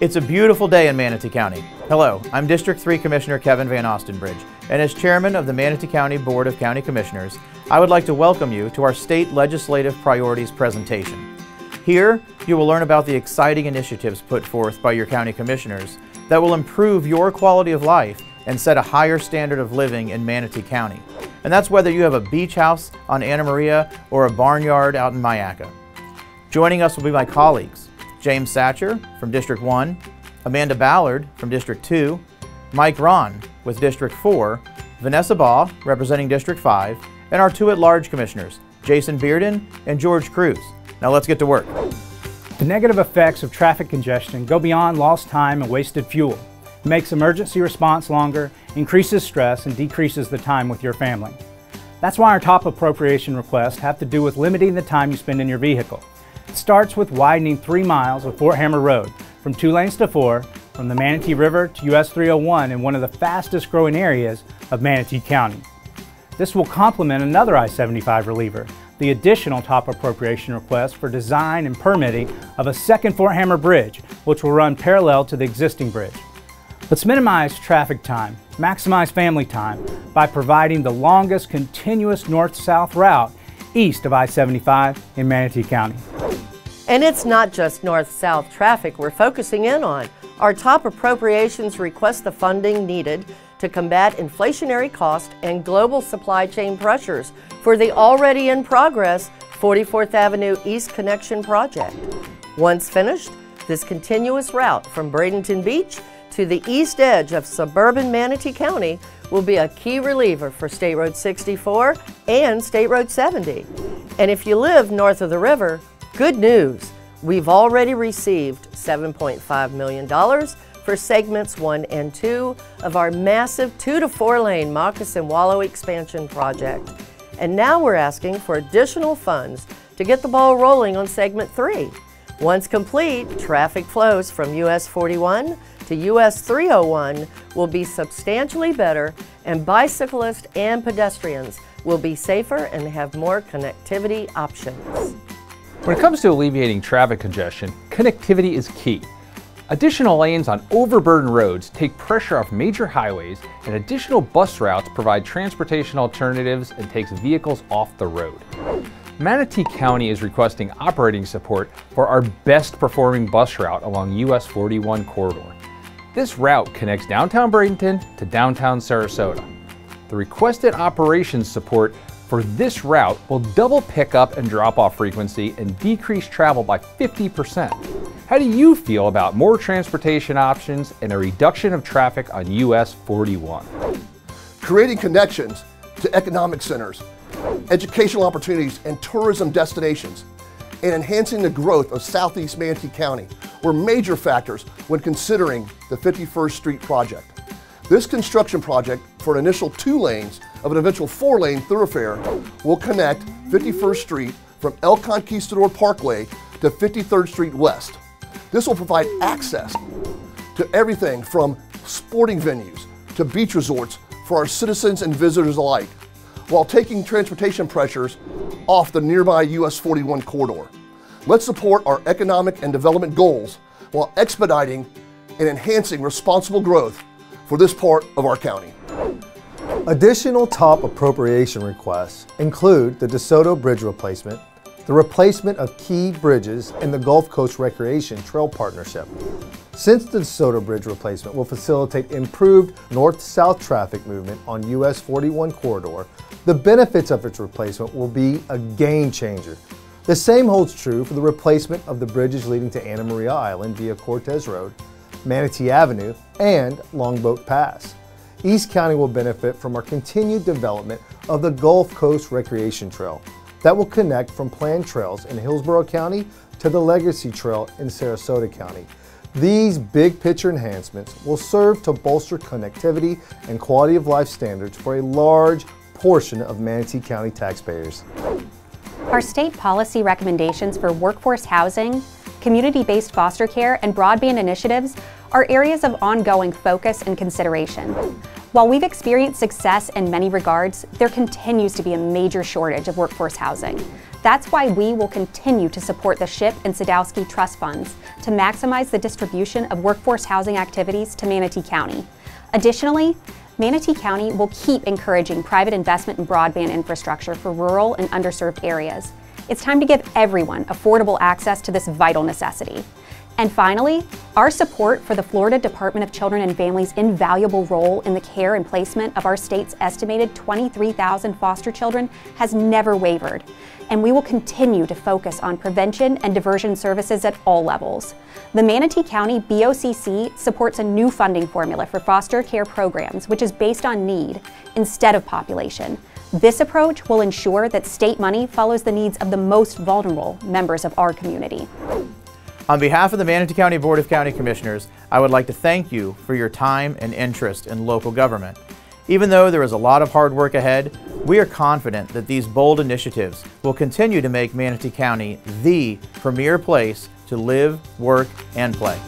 It's a beautiful day in Manatee County. Hello, I'm District 3 Commissioner Kevin Van Ostenbridge, and as Chairman of the Manatee County Board of County Commissioners, I would like to welcome you to our State Legislative Priorities presentation. Here, you will learn about the exciting initiatives put forth by your county commissioners that will improve your quality of life and set a higher standard of living in Manatee County. And that's whether you have a beach house on Anna Maria or a barnyard out in Myakka. Joining us will be my colleagues, James Satcher from District 1, Amanda Ballard from District 2, Mike Rahn with District 4, Vanessa Baugh representing District 5, and our two at-large commissioners, Jason Bearden and George Kruse. Now let's get to work. The negative effects of traffic congestion go beyond lost time and wasted fuel. It makes emergency response longer, increases stress, and decreases the time with your family. That's why our top appropriation requests have to do with limiting the time you spend in your vehicle. Starts with widening three miles of Fort Hamer Road from two lanes to four, from the Manatee River to US 301 in one of the fastest growing areas of Manatee County. This will complement another I-75 reliever, the additional top appropriation request for design and permitting of a second Fort Hamer bridge, which will run parallel to the existing bridge. Let's minimize traffic time, maximize family time by providing the longest continuous north-south route east of I-75 in Manatee County. And it's not just north-south traffic we're focusing in on. Our top appropriations request the funding needed to combat inflationary cost and global supply chain pressures for the already in progress 44th Avenue East Connection project. Once finished, this continuous route from Bradenton Beach to the east edge of suburban Manatee County will be a key reliever for State Road 64 and State Road 70. And if you live north of the river, good news. We've already received $7.5 million for segments one and two of our massive two to four lane Moccasin Wallow expansion project. And now we're asking for additional funds to get the ball rolling on segment three. Once complete, traffic flows from US 41 to US 301 will be substantially better and bicyclists and pedestrians will be safer and have more connectivity options. When it comes to alleviating traffic congestion, connectivity is key. Additional lanes on overburdened roads take pressure off major highways and additional bus routes provide transportation alternatives and takes vehicles off the road. Manatee County is requesting operating support for our best performing bus route along US 41 corridor. This route connects downtown Bradenton to downtown Sarasota. The requested operations support for this route will double pickup and drop-off frequency and decrease travel by 50%. How do you feel about more transportation options and a reduction of traffic on US 41? Creating connections to economic centers, educational opportunities, and tourism destinations, and enhancing the growth of Southeast Manatee County were major factors when considering the 51st Street project. This construction project for an initial two lanes of an eventual four lane thoroughfare will connect 51st Street from El Conquistador Parkway to 53rd Street West. This will provide access to everything from sporting venues to beach resorts for our citizens and visitors alike, while taking transportation pressures off the nearby US 41 corridor. Let's support our economic and development goals while expediting and enhancing responsible growth for this part of our county. Additional top appropriation requests include the DeSoto Bridge replacement, the replacement of key bridges, and the Gulf Coast Recreation Trail Partnership. Since the DeSoto Bridge replacement will facilitate improved north-south traffic movement on US 41 corridor, the benefits of its replacement will be a game changer. The same holds true for the replacement of the bridges leading to Anna Maria Island via Cortez Road, Manatee Avenue, and Longboat Pass. East County will benefit from our continued development of the Gulf Coast Recreation Trail that will connect from planned trails in Hillsborough County to the Legacy Trail in Sarasota County. These big picture enhancements will serve to bolster connectivity and quality of life standards for a large portion of Manatee County taxpayers. Our state policy recommendations for workforce housing, community-based foster care, and broadband initiatives are areas of ongoing focus and consideration. While we've experienced success in many regards, there continues to be a major shortage of workforce housing. That's why we will continue to support the SHIP and Sadowski Trust Funds to maximize the distribution of workforce housing activities to Manatee County. Additionally, Manatee County will keep encouraging private investment in broadband infrastructure for rural and underserved areas. It's time to give everyone affordable access to this vital necessity. And finally, our support for the Florida Department of Children and Families' invaluable role in the care and placement of our state's estimated 23,000 foster children has never wavered. And we will continue to focus on prevention and diversion services at all levels. The Manatee County BOCC supports a new funding formula for foster care programs, which is based on need instead of population. This approach will ensure that state money follows the needs of the most vulnerable members of our community. On behalf of the Manatee County Board of County Commissioners, I would like to thank you for your time and interest in local government. Even though there is a lot of hard work ahead, we are confident that these bold initiatives will continue to make Manatee County the premier place to live, work, and play.